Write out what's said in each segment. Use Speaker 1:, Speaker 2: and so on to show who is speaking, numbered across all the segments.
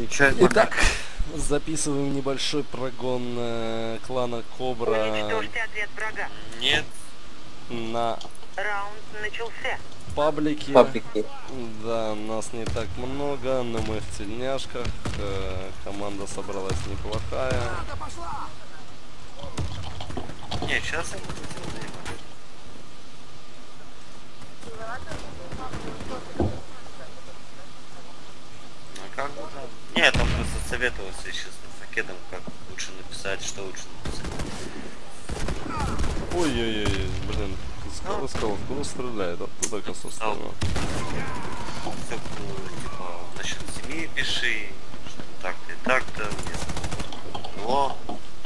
Speaker 1: Включай
Speaker 2: Итак, записываем небольшой прогон э, клана Кобра
Speaker 3: Уничтожьте ответ врага.
Speaker 1: Нет.
Speaker 2: на
Speaker 3: Раунд начался.
Speaker 2: паблике.
Speaker 4: Паблики.
Speaker 2: Да, нас не так много, но мы в тельняшках. э, команда собралась неплохая.
Speaker 1: Не, сейчас я как бы да. Не, я там просто советовался сейчас с Факедом, как лучше написать, что лучше написать.
Speaker 2: Ой-ой-ой, блин, сказал, сказал, кто стреляет, оттуда косо стрелял.
Speaker 1: Все, типа, насчет семьи пиши, что так-то и так-то, мне было,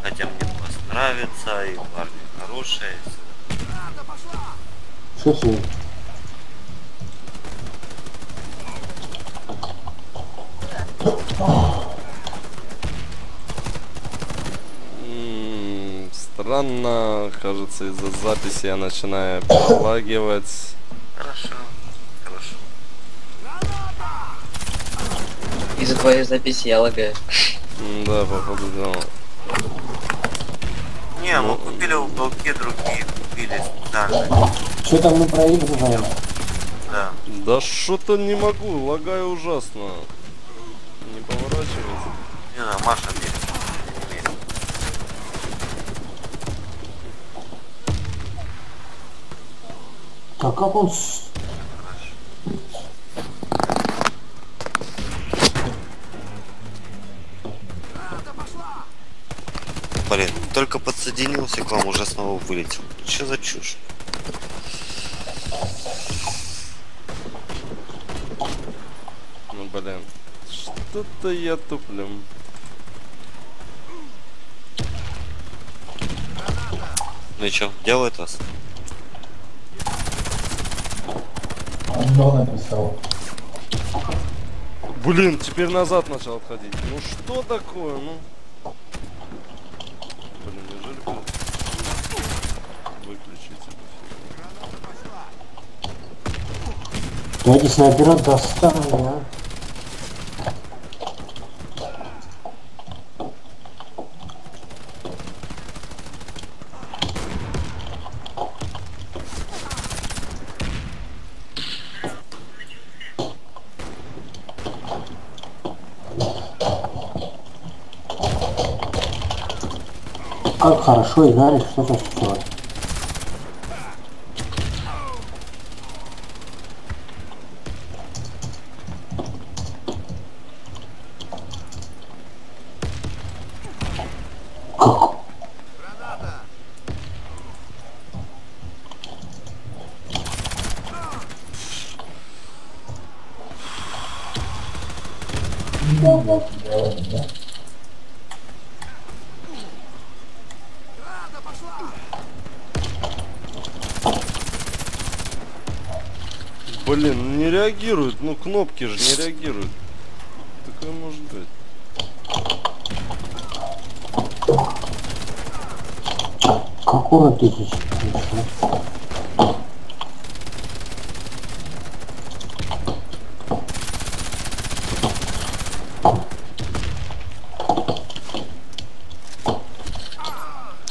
Speaker 1: хотя мне вас нравится, и парни хорошие, и всё.
Speaker 4: Шифи.
Speaker 2: М, Странно, кажется, из-за записи я начинаю перелагивать.
Speaker 1: Хорошо, хорошо.
Speaker 4: Из-за твоей записи я лагаю.
Speaker 2: М, Да, походу дела.
Speaker 1: Не, мы
Speaker 2: Ну,
Speaker 1: купили уголки, другие купили специально.
Speaker 5: Что там мы проигрываем?
Speaker 1: Да.
Speaker 2: Да что-то не могу, лагаю ужасно. Не поворачивается.
Speaker 1: Не знаю, Маша мерит. Не мерит.
Speaker 5: Так как он... с-
Speaker 1: Блин, только подсоединился к вам, уже снова вылетел. Что за чушь?
Speaker 2: Ну блин. Что-то я туплю.
Speaker 1: Ну и чё, делает вас?
Speaker 5: Написал.
Speaker 2: Блин, теперь назад начал отходить. Ну что такое, ну? Блин, неужели выключить это
Speaker 5: Я эти снайпера достану, а. Как хорошо играли, что сейчас случилось?
Speaker 2: Блин, не реагирует, ну кнопки же не реагируют. Такое может быть.
Speaker 5: Какого тысячи?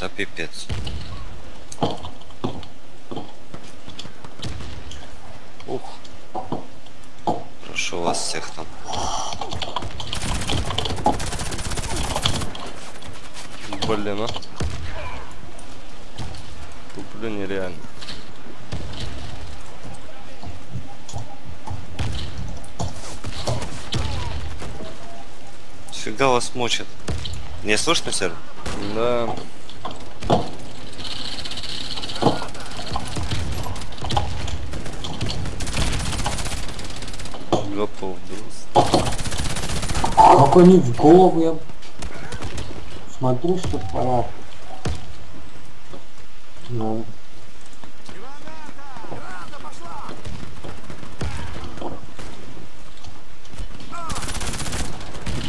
Speaker 1: Да пипец. Всех там.
Speaker 2: блин, а. Туплю нереально.
Speaker 1: Фига вас мочит. Не слышно, сэр?
Speaker 2: Да.
Speaker 5: Они в голову, я смотрю, что пора. Ну,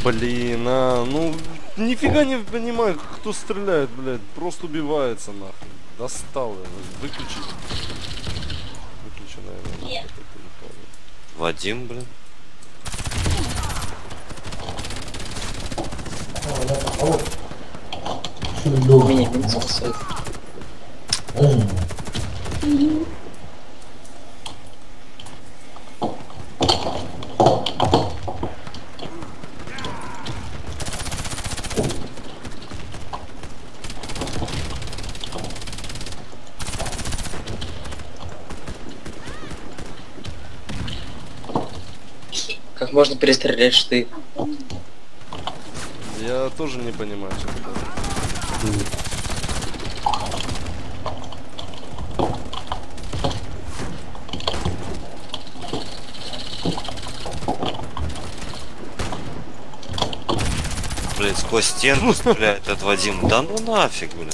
Speaker 2: Блин, а, ну нифига не понимаю, кто стреляет, блядь, просто убивается нахуй. Достал его, выключи. Выключи, наверное, нахуй, я.
Speaker 1: Вадим, блин.
Speaker 4: Меня не спасает. Как можно перестрелять шты?
Speaker 2: Я тоже не понимаю, что это.
Speaker 1: Блять, сквозь стенку стреляет от Вадима. Да ну нафиг, блин.